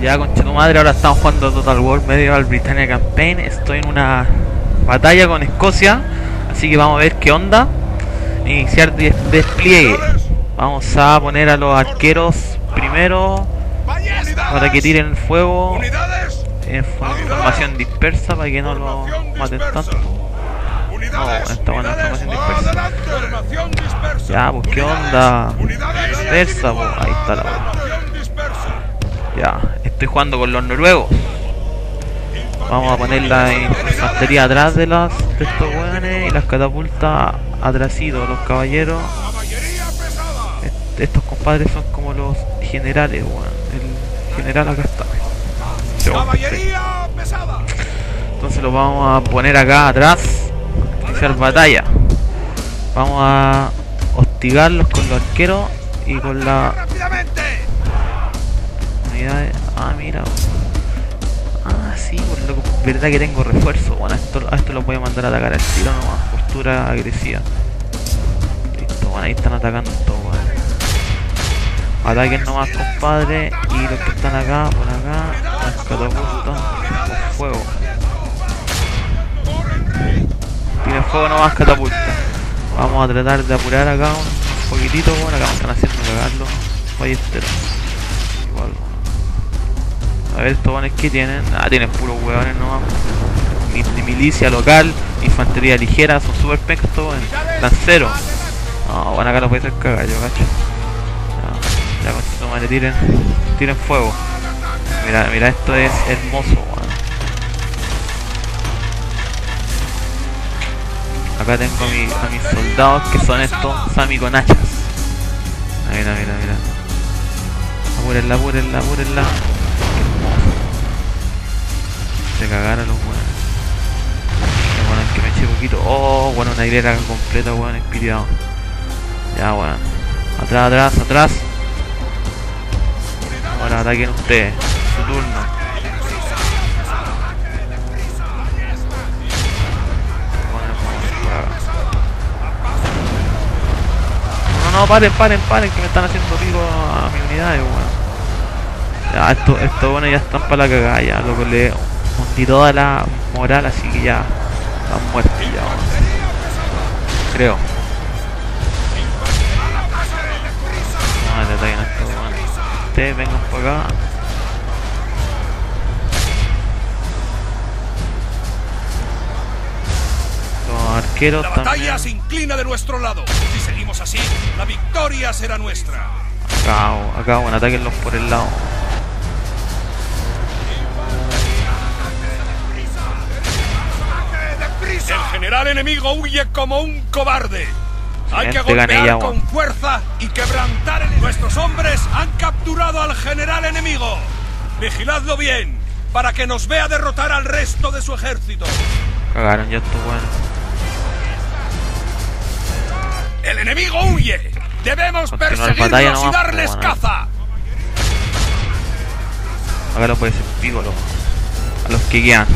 Ya con tu madre, ahora estamos jugando Total War Medieval Britannia Campaign. Estoy en una batalla con Escocia, así que vamos a ver qué onda. Iniciar des- despliegue. Vamos a poner a los arqueros primero para que tiren el fuego en fo- formación dispersa para que no lo maten tanto. ¡Unidades! esta buena formación dispersa. Ya, pues qué onda. Dispersa, pues, ahí está la. Ya, estoy jugando con los noruegos. Vamos a poner la infantería atrás de las de estos weones y las catapultas atrasitos, los caballeros. Estos compadres son como los generales, weón. El general acá está. Yo, ¡Caballería pesada! Entonces lo vamos a poner acá atrás. Iniciar batalla. Vamos a hostigarlos con los arqueros y con la Ah, mira. Ah, sí, por. Verdad que tengo refuerzo. Bueno, a esto, a esto lo voy a mandar a atacar al tiro nomás. Postura agresiva. Listo, bueno, ahí están atacando estos weones. Ataquen nomás, compadre. Y los que están acá, por acá, las catapultas con fuego. Tienen fuego nomás, catapulta. Vamos a tratar de apurar acá un poquitito. Bueno, acá me están haciendo cagarlo. Ballesteros. A ver estos buenos que tienen. Ah, tienen puros hueones nomás. Mi, mi milicia local, infantería ligera, son super weones. Lanceros. No, bueno acá los voy a hacer cagar yo, cacho. Ya, ya con su madre tiren. Tiren fuego. Mira, mira, esto es hermoso, weón. Acá tengo a, mi- a mis soldados que son estos Sami con hachas. Ah, Mira, mira, mira. Apúrenla, apúrenla, apúrenla. Se cagaron los weones. Bueno que me eché poquito. Oh, bueno, una hilera completa, weón, espiriado. Ya, weón. Atrás, atrás, atrás. Ahora ataquen ustedes. Su turno. No, no, paren, paren, paren, que me están haciendo pico a mi unidad, weón. Ya, esto, esto bueno ya están para la cagada, ya, loco, le hundí toda la moral, así que ya están muertos ya. Creo. No, le ataquen a estos, weón. Ustedes vengan por acá. Los arqueros La batalla también. se inclina de nuestro lado. Si seguimos así, la victoria será nuestra. Acá, acá, bueno, atáquenlos por el lado. El general enemigo huye como un cobarde. Hay que golpear con fuerza y quebrantar el... Nuestros hombres han capturado al general enemigo. Vigiladlo bien, para que nos vea derrotar al resto de su ejército. Cagaron ya estos weones. El enemigo huye. Debemos perseguirlos y darles pues, bueno. caza. Acá lo puede ser pico, loco. A los que quedan.